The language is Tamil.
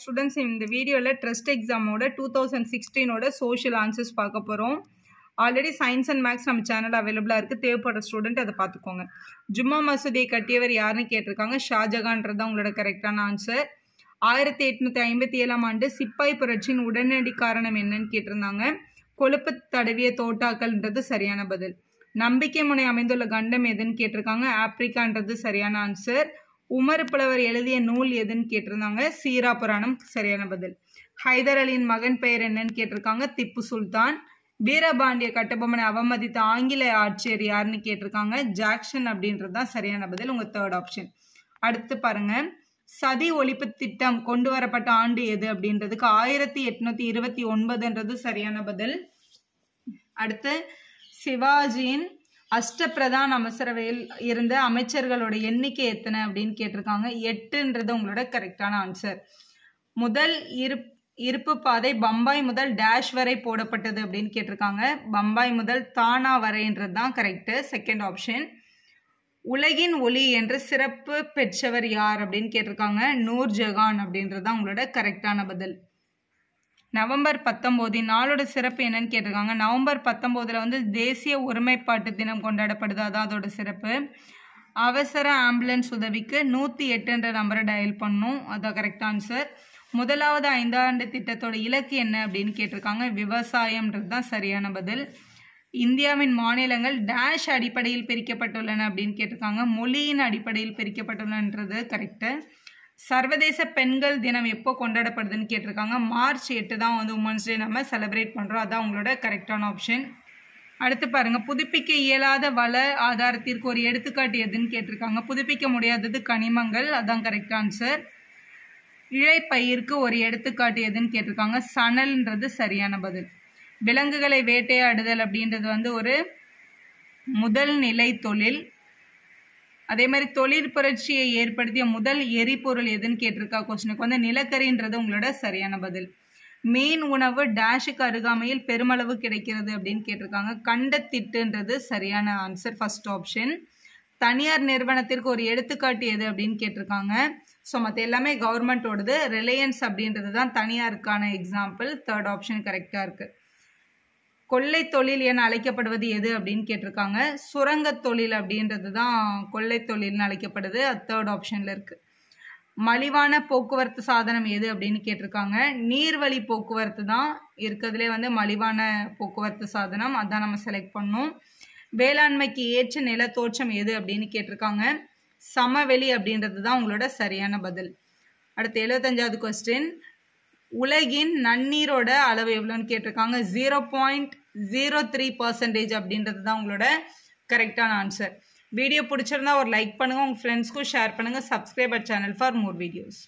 ஸ்டூடெண்ட்ஸ் இந்த வீடியோவில் ட்ரஸ்ட் எக்ஸாமோட டூ தௌசண்ட் சிக்ஸ்டீனோட சோஷியல் ஆன்சர்ஸ் பார்க்க போகிறோம் ஆல்ரெடி சயின்ஸ் அண்ட் மேக்ஸ் நம்ம சேனல் அவைலபிளாக இருக்குது தேவைப்படுற ஸ்டூடெண்ட் அதை பார்த்துக்கோங்க. ஜும்மா மசூதியை கட்டியவர் யாருன்னு கேட்டிருக்காங்க? ஷாஜகான்றது தான் உங்களோட கரெக்டான ஆன்சர் ஆயிரத்தி எட்நூற்றி ஐம்பத்தி ஏழாம் ஆண்டு சிப்பாய் புரட்சியின் உடனடி காரணம் என்னன்னு கேட்டிருந்தாங்க. கொழுப்பு தடவிய தோட்டாக்கள்ன்றது சரியான பதில். நம்பிக்கை முனை அமைந்துள்ள கண்டம் எதுன்னு கேட்டிருக்காங்க? ஆப்பிரிக்கான்றது சரியான ஆன்சர் உமர் புலவர் எழுதிய நூல் எதுன்னு கேட்டிருந்தாங்க. சீரா புராணம் சரியான பதில். ஹைதர் அலியின் மகன் பெயர் என்னன்னு கேட்டிருக்காங்க. திப்பு சுல்தான். வீரபாண்டிய கட்டபொம்மனை அவமதித்த ஆங்கில ஆட்சியர் யாருன்னு கேட்டிருக்காங்க. ஜாக்சன் அப்படின்றது தான் சரியான பதில் உங்கள் தேர்ட் ஆப்ஷன் அடுத்து பாருங்க. சதி ஒழிப்பு திட்டம் கொண்டு வரப்பட்ட ஆண்டு எது அப்படின்றதுக்கு ஆயிரத்தி எட்நூத்தி இருபத்தி ஒன்பதுன்றது சரியான பதில். அடுத்து சிவாஜியின் அஷ்டப்பிரதான் அமைச்சரவையில் இருந்த அமைச்சர்களோட எண்ணிக்கை எத்தனை அப்படின்னு கேட்டிருக்காங்க. எட்டுன்றது உங்களோட கரெக்டான ஆன்சர் முதல் இரு இருப்பு பாதை பம்பாய் முதல் டேஷ் வரை போடப்பட்டது அப்படின்னு கேட்டிருக்காங்க. பம்பாய் முதல் தானா வரைன்றது தான் கரெக்டு செகண்ட் ஆப்ஷன் உலகின் ஒளி என்று சிறப்பு பெற்றவர் யார் அப்படின்னு கேட்டிருக்காங்க. நூர் ஜஹான் அப்படின்றது தான் உங்களோட கரெக்டான பதில். நவம்பர் பத்தொம்போது நாளோட சிறப்பு என்னன்னு கேட்டிருக்காங்க. நவம்பர் பத்தொம்போதில் வந்து தேசிய ஒருமைப்பாட்டு தினம் கொண்டாடப்படுது. அதான் அதோட சிறப்பு. அவசர ஆம்புலன்ஸ் உதவிக்கு நூற்றி எட்டுன்ற நம்பரை டயல் பண்ணும். அதான் கரெக்ட் ஆன்சர் முதலாவது ஐந்தாண்டு திட்டத்தோட இலக்கு என்ன அப்படின்னு கேட்டிருக்காங்க. விவசாயம்ன்றது தான் சரியான பதில். இந்தியாவின் மாநிலங்கள் டேஷ் அடிப்படையில் பிரிக்கப்பட்டுள்ளன அப்படின்னு கேட்டிருக்காங்க. மொழியின் அடிப்படையில் பிரிக்கப்பட்டுள்ளன்றது கரெக்டு சர்வதேச பெண்கள் தினம் எப்போ கொண்டாடப்படுதுன்னு கேட்டிருக்காங்க. மார்ச் எட்டு தான் வந்து உமன்ஸ் டே நம்ம செலிப்ரேட் பண்ணுறோம் அதான் உங்களோட கரெக்டான ஆப்ஷன் அடுத்து பாருங்க. புதுப்பிக்க இயலாத வள ஆதாரத்திற்கு ஒரு எடுத்துக்காட்டு எதுன்னு கேட்டிருக்காங்க. புதுப்பிக்க முடியாதது கனிமங்கள். அதான் கரெக்ட் ஆன்சர் இழைப்பயிருக்கு ஒரு எடுத்துக்காட்டு எதுன்னு கேட்டிருக்காங்க. சணல்ன்றது சரியான பதில். விலங்குகளை வேட்டையாடுதல் அப்படின்றது வந்து ஒரு முதல் நிலை தொழில். அதே மாதிரி தொழில் புரட்சியை ஏற்படுத்திய முதல் எரிபொருள் எதுன்னு கேட்டிருக்கா கொஸ்டினுக்கு வந்து நிலக்கரின்றது உங்களோட சரியான பதில். மீன் உணவு டேஷுக்கு அருகாமையில் பெருமளவு கிடைக்கிறது அப்படின்னு கேட்டிருக்காங்க. கண்டத்திட்டுன்றது சரியான ஆன்சர் ஃபர்ஸ்ட் ஆப்ஷன் தனியார் நிறுவனத்திற்கு ஒரு எடுத்துக்காட்டு எது அப்படின்னு கேட்டிருக்காங்க. ஸோ மற்ற எல்லாமே கவர்மெண்ட்டோடது ரிலையன்ஸ் அப்படின்றது தான் தனியாருக்கான எக்ஸாம்பிள் தேர்ட் ஆப்ஷன் கரெக்டாக இருக்குது கொள்ளை தொழில் என அழைக்கப்படுவது எது அப்படின்னு கேட்டிருக்காங்க. சுரங்க தொழில் அப்படின்றது தான் கொள்ளை தொழில்னு அழைக்கப்படுது. அது தேர்ட் ஆப்ஷனில் இருக்குது மலிவான போக்குவரத்து சாதனம் எது அப்படின்னு கேட்டிருக்காங்க. நீர்வழி போக்குவரத்து தான் இருக்கிறதுலே வந்து மலிவான போக்குவரத்து சாதனம். அதான் நம்ம செலக்ட் பண்ணோம். வேளாண்மைக்கு ஏற்ற நிலத்தோற்றம் எது அப்படின்னு கேட்டிருக்காங்க. சமவெளி அப்படின்றது தான் உங்களோட சரியான பதில். அடுத்து எழுபத்தஞ்சாவது கொஸ்டின் உலகின் நன்னீரோட அளவு எவ்வளோன்னு கேட்டிருக்காங்க? Zero point zero three percentage அப்படின்றது தான் உங்களோட கரெக்டான ஆன்சர் வீடியோ பிடிச்சிருந்தா ஒரு லைக் பண்ணுங்கள் உங்கள் ஃப்ரெண்ட்ஸ்க்கும் ஷேர் பண்ணுங்கள் subscriber channel for more videos